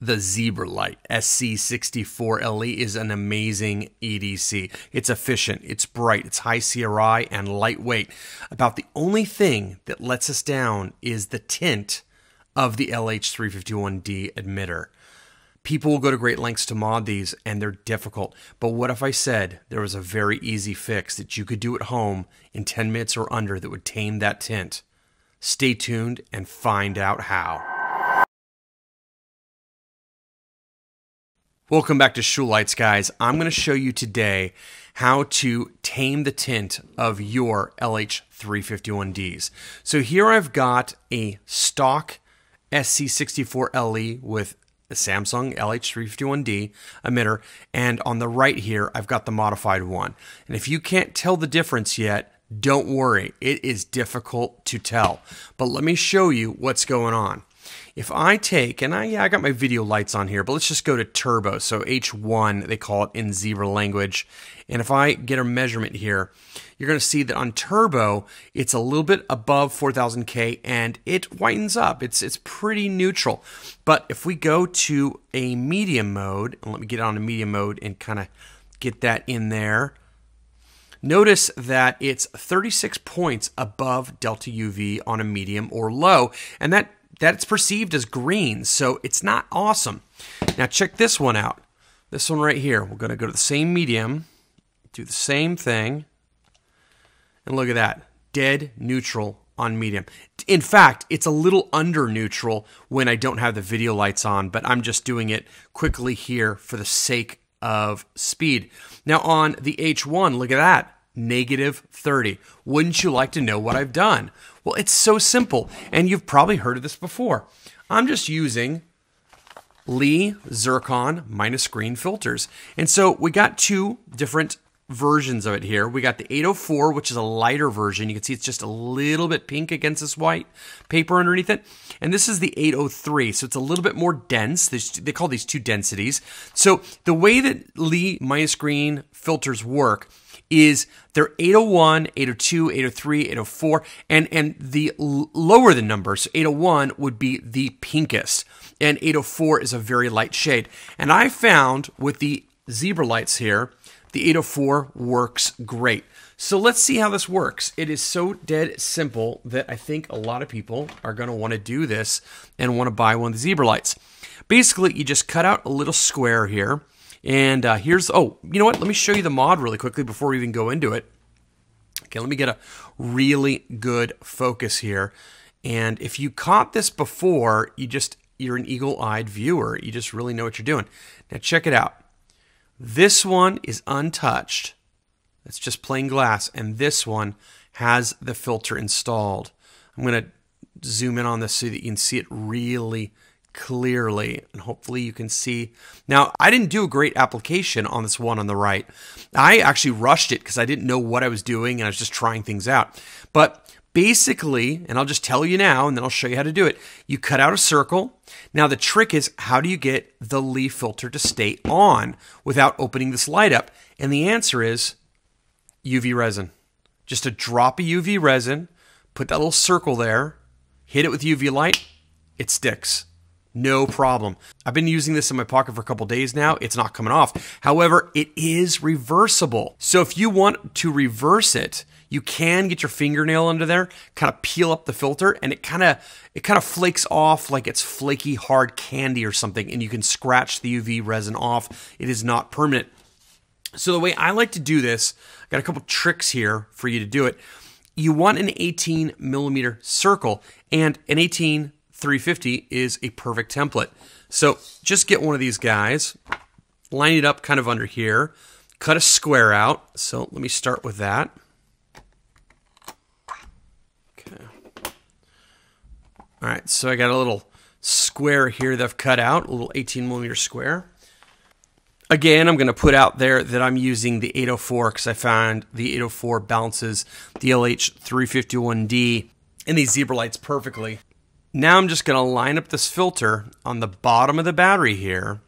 The Zebralight SC64LE is an amazing EDC. It's efficient, it's bright, it's high CRI, and lightweight. About the only thing that lets us down is the tint of the LH351D emitter. People will go to great lengths to mod these and they're difficult. But what if I said there was a very easy fix that you could do at home in 10 minutes or under that would tame that tint? Stay tuned and find out how. Welcome back to Schullights, guys. I'm going to show you today how to tame the tint of your LH351Ds. So here I've got a stock SC64LE with the Samsung LH351D emitter, and on the right here, I've got the modified one. And if you can't tell the difference yet, don't worry, it is difficult to tell. But let me show you what's going on. If I take, and I, yeah, I got my video lights on here, but let's just go to turbo. So H1, they call it in Zebra language. And if I get a measurement here, you're going to see that on turbo, it's a little bit above 4000K and it whitens up. It's, it's pretty neutral. But if we go to a medium mode, and let me get on a medium mode and kind of get that in there. Notice that it's 36 points above delta UV on a medium or low, and that that's perceived as green, so it's not awesome. Now check this one out. This one right here. We're going to go to the same medium, do the same thing, and look at that. Dead neutral on medium. In fact, it's a little under neutral when I don't have the video lights on, but I'm just doing it quickly here for the sake of speed. Now on the H1, look at that negative 30. Wouldn't you like to know what I've done? Well, it's so simple, and you've probably heard of this before. I'm just using Lee Zircon minus green filters. And so we got two different versions of it here. We got the 804, which is a lighter version. You can see it's just a little bit pink against this white paper underneath it. And this is the 803, so it's a little bit more dense. They call these two densities. So the way that Lee minus green filters work is they're 801, 802, 803, 804, and, and the lower the numbers, 801 would be the pinkest, and 804 is a very light shade. And I found with the Zebralights here, the 804 works great. So let's see how this works. It is so dead simple that I think a lot of people are going to want to do this and want to buy one of the Zebralights. Basically, you just cut out a little square here and uh, here's, oh, you know what? Let me show you the mod really quickly before we even go into it. Okay, let me get a really good focus here. And if you caught this before, you just, you're an eagle-eyed viewer. You just really know what you're doing. Now check it out. This one is untouched. It's just plain glass. And this one has the filter installed. I'm going to zoom in on this so that you can see it really clearly and hopefully you can see now i didn't do a great application on this one on the right i actually rushed it because i didn't know what i was doing and i was just trying things out but basically and i'll just tell you now and then i'll show you how to do it you cut out a circle now the trick is how do you get the Lee filter to stay on without opening this light up and the answer is uv resin just a drop of uv resin put that little circle there hit it with uv light it sticks no problem. I've been using this in my pocket for a couple days now. It's not coming off. However, it is reversible. So if you want to reverse it, you can get your fingernail under there, kind of peel up the filter, and it kind of it kind of flakes off like it's flaky hard candy or something, and you can scratch the UV resin off. It is not permanent. So the way I like to do this, I got a couple tricks here for you to do it. You want an 18 millimeter circle, and an 18 350 is a perfect template. So just get one of these guys, line it up kind of under here, cut a square out. So let me start with that. All right, so I got a little square here that I've cut out, a little 18 millimeter square. Again, I'm going to put out there that I'm using the 804 because I found the 804 balances the LH351D and these Zebralights perfectly. Now I'm just going to line up this filter on the bottom of the battery here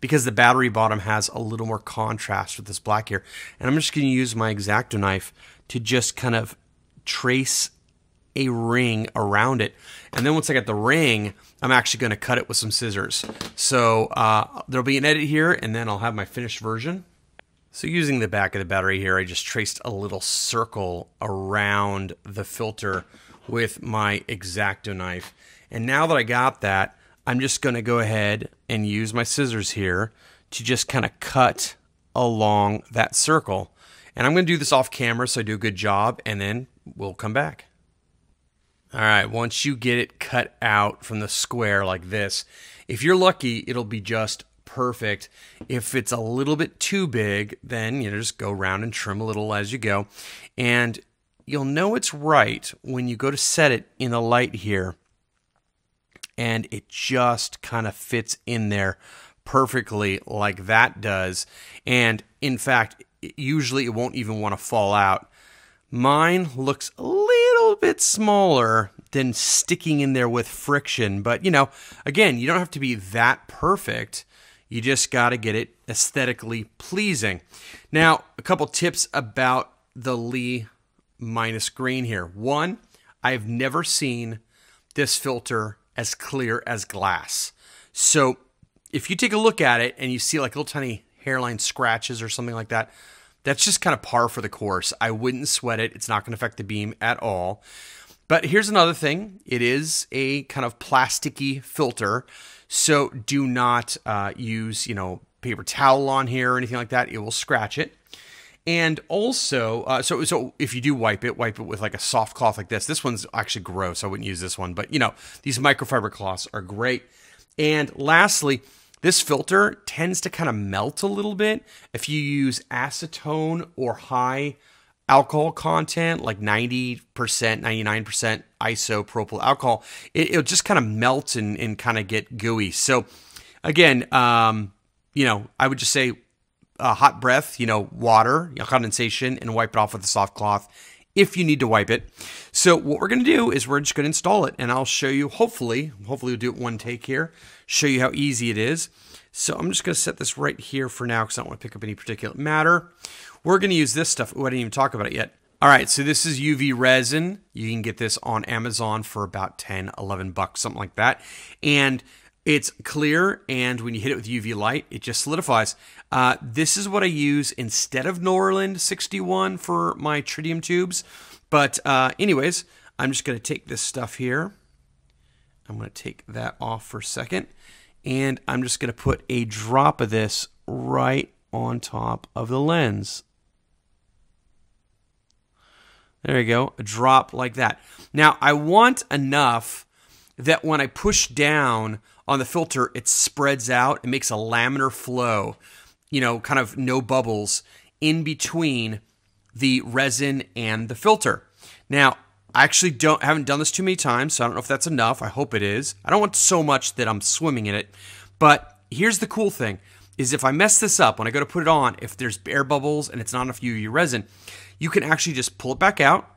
because the battery bottom has a little more contrast with this black here. And I'm just going to use my X-Acto knife to just kind of trace a ring around it. And then once I get the ring, I'm actually going to cut it with some scissors. So uh, there'll be an edit here, and then I'll have my finished version. So using the back of the battery here, I just traced a little circle around the filter with my X-Acto knife. And now that I got that, I'm just going to go ahead and use my scissors here to just kind of cut along that circle. And I'm going to do this off camera so I do a good job, and then we'll come back. All right, once you get it cut out from the square like this, if you're lucky, it'll be just perfect. If it's a little bit too big, then you know just go around and trim a little as you go. And you'll know it's right when you go to set it in the light here and it just kind of fits in there perfectly like that does. And in fact, usually it won't even want to fall out. Mine looks a little bit smaller than sticking in there with friction, but you know, again, you don't have to be that perfect. You just got to get it aesthetically pleasing. Now, a couple tips about the Lee minus green here. One, I've never seen this filter as clear as glass. So if you take a look at it and you see like little tiny hairline scratches or something like that, that's just kind of par for the course. I wouldn't sweat it. It's not going to affect the beam at all. But here's another thing it is a kind of plasticky filter. So do not uh, use, you know, paper towel on here or anything like that. It will scratch it. And also, uh, so so if you do wipe it, wipe it with like a soft cloth like this. This one's actually gross. I wouldn't use this one, but you know, these microfiber cloths are great. And lastly, this filter tends to kind of melt a little bit if you use acetone or high alcohol content, like 90%, 99% isopropyl alcohol, it, will just kind of melt and, and kind of get gooey. So, again, um, you know, I would just say a hot breath, you know, water, condensation, and wipe it off with a soft cloth if you need to wipe it. So what we're going to do is we're just going to install it, and I'll show you. Hopefully, hopefully we'll do it one take here. Show you how easy it is. So I'm just going to set this right here for now because I don't want to pick up any particulate matter. We're going to use this stuff. Oh, I didn't even talk about it yet. All right, so this is UV resin. You can get this on Amazon for about 10, 11 bucks, something like that. And it's clear, and when you hit it with UV light, it just solidifies. Uh, this is what I use instead of Norland 61 for my tritium tubes. But uh, anyways, I'm just going to take this stuff here. I'm going to take that off for a second. And I'm just going to put a drop of this right on top of the lens. There you go, a drop like that. Now, I want enough that when I push down on the filter, it spreads out. It makes a laminar flow, you know, kind of no bubbles in between the resin and the filter. Now, I actually don't haven't done this too many times, so I don't know if that's enough. I hope it is. I don't want so much that I'm swimming in it. But here's the cool thing is if I mess this up when I go to put it on, if there's air bubbles and it's not enough UV resin, you can actually just pull it back out,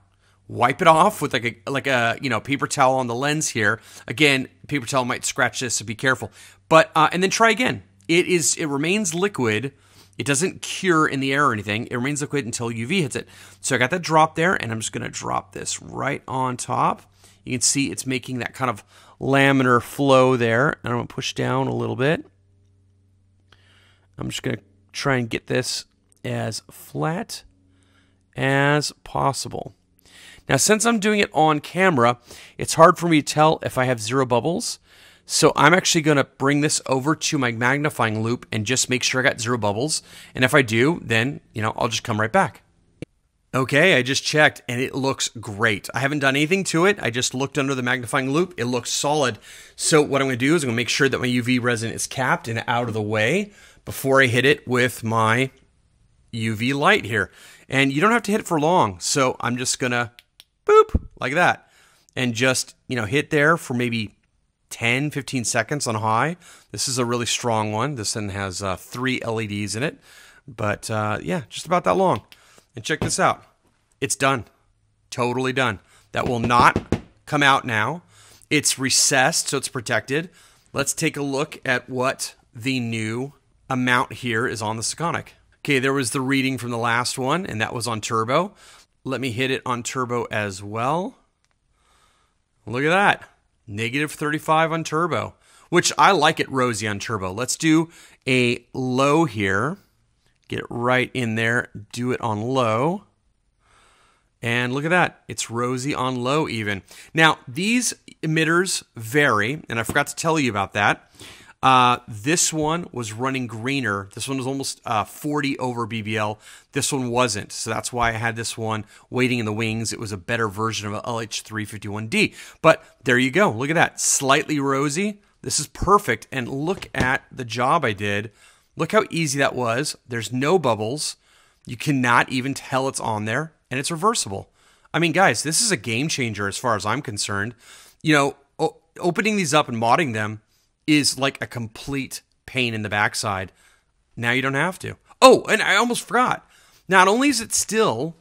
wipe it off with like a like a you know paper towel on the lens here. Again, paper towel might scratch this, so be careful. But uh, and then try again. It is it remains liquid. It doesn't cure in the air or anything. It remains liquid until UV hits it. So I got that drop there, and I'm just going to drop this right on top. You can see it's making that kind of laminar flow there. And I'm going to push down a little bit. I'm just going to try and get this as flat as possible. Now, since I'm doing it on camera, it's hard for me to tell if I have zero bubbles. So I'm actually going to bring this over to my magnifying loupe and just make sure I got zero bubbles. And if I do, then, you know, I'll just come right back. Okay, I just checked and it looks great. I haven't done anything to it. I just looked under the magnifying loupe. It looks solid. So what I'm going to do is I'm going to make sure that my UV resin is capped and out of the way before I hit it with my UV light here. And you don't have to hit it for long. So I'm just going to boop like that and just, you know, hit there for maybe 10, 15 seconds on high. This is a really strong one. This one has uh, three LEDs in it. But uh, yeah, just about that long. And check this out. It's done. Totally done. That will not come out now. It's recessed, so it's protected. Let's take a look at what the new amount here is on the Sekonic. Okay, there was the reading from the last one, and that was on turbo. Let me hit it on turbo as well. Look at that. Negative 35 on turbo, which I like it rosy on turbo. Let's do a low here. Get it right in there. Do it on low. And look at that. It's rosy on low even. Now, these emitters vary, and I forgot to tell you about that. Uh, this one was running greener. This one was almost uh, 40 over BBL. This one wasn't. So that's why I had this one waiting in the wings. It was a better version of a LH351D. But there you go. Look at that. Slightly rosy. This is perfect. And look at the job I did. Look how easy that was. There's no bubbles. You cannot even tell it's on there and it's reversible. I mean, guys, this is a game changer as far as I'm concerned. You know, opening these up and modding them is like a complete pain in the backside. Now you don't have to. Oh, and I almost forgot. Not only is it still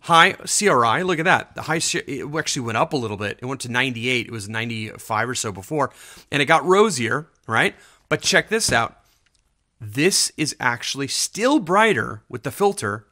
high CRI, look at that. The high it actually went up a little bit. It went to 98. It was 95 or so before, and it got rosier, right? But check this out. This is actually still brighter with the filter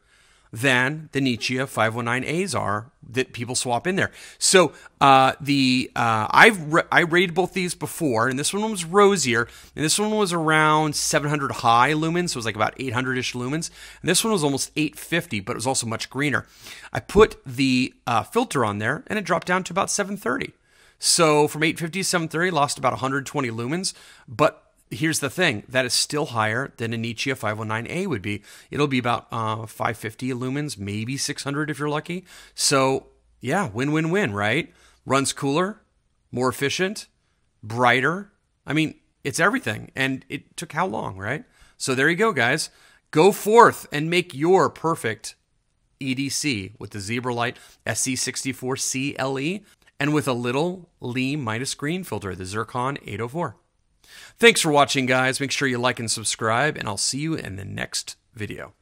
than the Nichia 509As are that people swap in there. So uh, the uh, I've I rated both these before, and this one was rosier, and this one was around 700 high lumens, so it was like about 800ish lumens, and this one was almost 850, but it was also much greener. I put the uh, filter on there, and it dropped down to about 730. So from 850 to 730, lost about 120 lumens, but here's the thing that is still higher than a Nichia 509A would be. It'll be about uh, 550 lumens, maybe 600 if you're lucky. So, yeah, win win win, right? Runs cooler, more efficient, brighter. I mean, it's everything. And it took how long, right? So, there you go, guys. Go forth and make your perfect EDC with the Zebralight SC64 CLE and with a little Lee minus green filter, the Zircon 804. Thanks for watching, guys. Make sure you like and subscribe, and I'll see you in the next video.